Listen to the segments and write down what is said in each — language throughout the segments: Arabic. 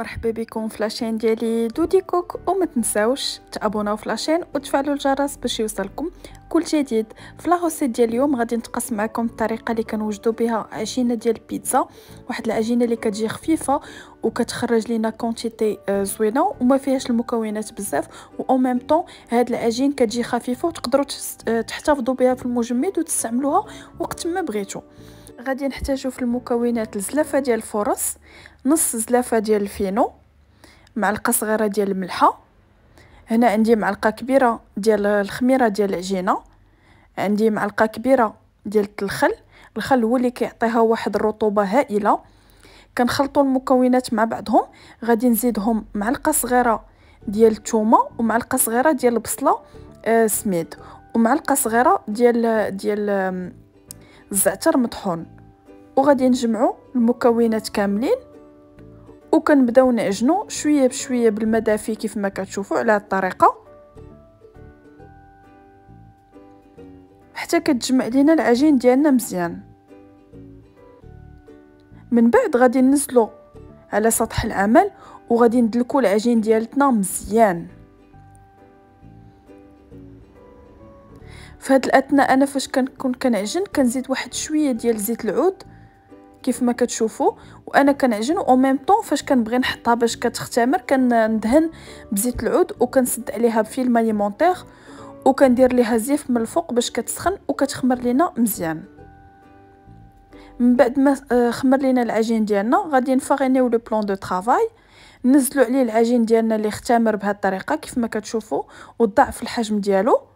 مرحبا بكم في la chaîne ديالي دودي كوك وما تنساوش تابوناو في la chaîne وتفعلوا الجرس باش يوصلكم كل جديد. في la recette ديال اليوم غادي نتقاسم معكم الطريقة اللي كنوجدوا بها عجينة ديال البيتزا واحد العجينة اللي كتجي خفيفة وكتخرج لينا quantité آه، زوينة وما فيهاش المكونات بزاف. و أو ميم طون هاد العجين كتجي خفيفة وتقدروا آه، تحتفظوا بها في المجمد وتستعملوها وقت ما بغيتو. غادي نحتاجو في المكونات الزلافة ديال الفرص نص زلافة ديال الفينو معلقة صغيرة ديال الملحة. هنا عندي معلقة كبيرة ديال الخميرة ديال العجينة. عندي معلقة كبيرة ديال الخل الخل هو اللي كيعطيها واحد الرطوبة هائلة. كنخلطوا المكونات مع بعضهم غادي نزيدهم معلقة صغيرة ديال الثومه ومعلقة صغيرة ديال البصلة آه سميد ومعلقة صغيرة ديال ديال الزعتر مطحون. وغادي نجمعوا المكونات كاملين وكنبداو نعجنو شوية بشوية بالماء دافي كيف ما كتشوفوا على هذه الطريقة. حتى كتجمع لينا العجين ديالنا مزيان. من بعد غادي ننزلو على سطح العمل وغادي ندلكو العجين ديالتنا مزيان. في هاد الأثناء أنا فاش كنكون كنعجن كنزيد واحد شوية ديال زيت العود كيف ما كتشوفوا وأنا كنعجن أو ميم طون فاش كنبغي نحطها باش كتختمر كندهن بزيت العود وكنسد عليها ب film alimentaire وكندير ليها زيف من الفوق باش كتسخن وكتخمر لينا مزيان. من بعد ما آه، خمر لينا العجين ديالنا غادي نفارينيو le plan de travail نزلوا عليه العجين ديالنا اللي اختمر بهذه الطريقة كيف ما كتشوفوا وضعف الحجم ديالو.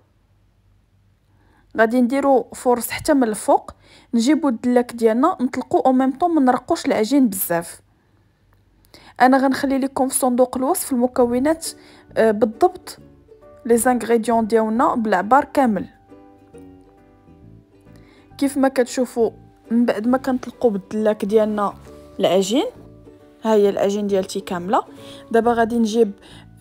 غادي نديرو farine حتى من الفوق نجيبو الدلاك ديالنا نطلقو أو ميم طون ما نرقوش العجين بزاف. أنا غنخلي لكم في صندوق الوصف المكونات آه بالضبط les ingrédients ديالنا بالعبار كامل. كيف ما كتشوفوا من بعد ما كنطلقوا بالدلاك ديالنا العجين ها هي العجين ديالتي كاملة. دابا غادي نجيب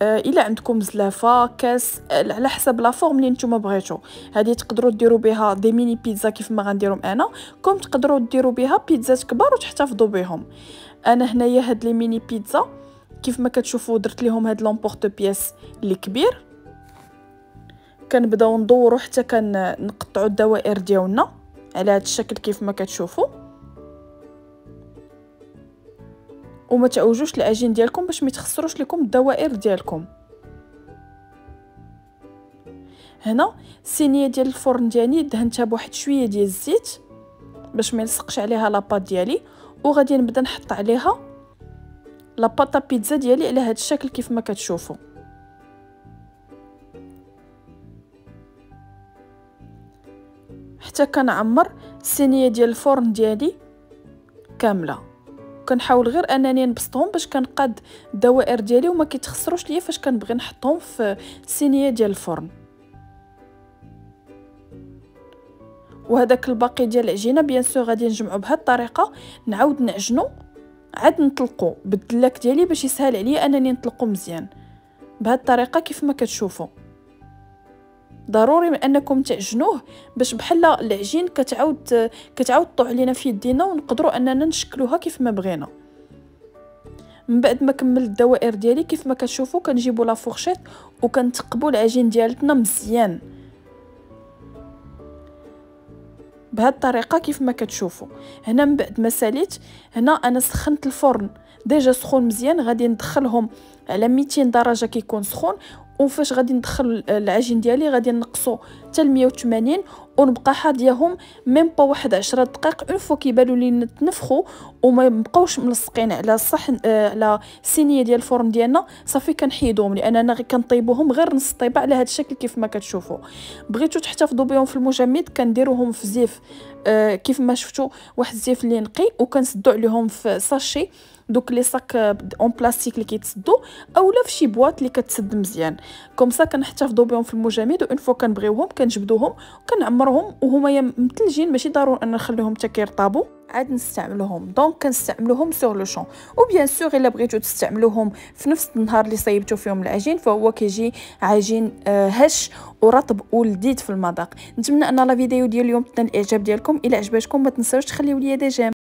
آه إلا عندكم زلافة كاس آه على حسب la forme اللي نتوما بغيتو. هذه تقدروا ديروا بها des mini pizzas كيف ما غنديرهم أنا comme تقدروا ديروا بها بيتزات كبار وتحتفظوا بهم. أنا هنايا هاد les mini pizzas. كيف ما كتشوفوا درت لهم هاد l'emporte-pièce اللي كبير. كنبداو ندورو حتى كنقطعوا الدوائر ديالنا على هاد الشكل كيف ما كتشوفوا وما تعوجوش العجين ديالكم باش ما يتخسروش لكم الدوائر ديالكم. هنا الصينيه ديال الفرن ديالي دهنتها بواحد شوية ديال الزيت باش ما يلصقش عليها لاباط ديالي وغادي نبدا نحط عليها لاباطا بيتزا ديالي على هذا الشكل كيف ما كتشوفوا. حتى كنعمر الصينيه ديال الفرن ديالي كاملة. كنحاول غير انني نبسطهم باش كنقاد الدوائر ديالي وما كيتخسروش ليا فاش كنبغي نحطهم في الصينيه ديال الفرن. وهذاك الباقي ديال العجينة بيان سور غادي نجمعو بهذه الطريقة نعاود نعجنو عاد نطلقو بالدلاك ديالي باش يسهل عليا انني نطلقو مزيان. بهذه الطريقة كيف ما كتشوفوا ضروري من انكم تعجنوه باش بحال العجين كتعاود كتعاود طوع علينا في يدينا ونقدروا اننا نشكلوها كيف ما بغينا. من بعد ما كملت الدوائر ديالي كيف ما كتشوفوا كنجيبوا la fourchette وكنتقبوا العجين ديالتنا مزيان. بهذه الطريقة كيف ما كتشوفوا. هنا من بعد ما ساليت هنا أنا سخنت الفرن. déjà سخون مزيان غادي ندخلهم على 200 درجة كيكون سخون وفاش غادي ندخل العجين ديالي غادي نقصو حتى ل 180 ونبقى حاضيهم même pas واحد 10 دقائق une fois كيبانوا لي نتنفخوا وما يبقاوش ملصقين على الصحن آه على الصينيه ديال الفرن ديالنا صافي كنحيدوهم لأن أنا كنطيبوهم غير نص طيبه على هذا الشكل كيف ما كتشوفوا بغيتو تحتفظوا بهم في المجمد كنديروهم في زيف آه كيف ما شفتوا واحد الزيف اللي نقي وكنسدو عليهم في sachet دوك les sacs en plastique اللي كيتسدوا اولا في شي boîte اللي كتسد مزيان. comme ça كنحتفظوا بهم في المجامد une fois كنبغيوهم كنجبدوهم وكنعمرهم وهما متلجين ماشي ضروري أن نخليهم حتى كيرطابوا عاد نستعملوهم. donc كنستعملوهم sur le champ و bien sûr إلا بغيتو تستعملوهم في نفس النهار اللي صيبتو فيهم العجين فهو كيجي عجين آه هش ورطب ولذيذ في المذاق. نتمنى أن la vidéo ديال اليوم تنال الإعجاب ديالكم. إلا عجبتكم ما تنساوش تخليو لي des j'aime.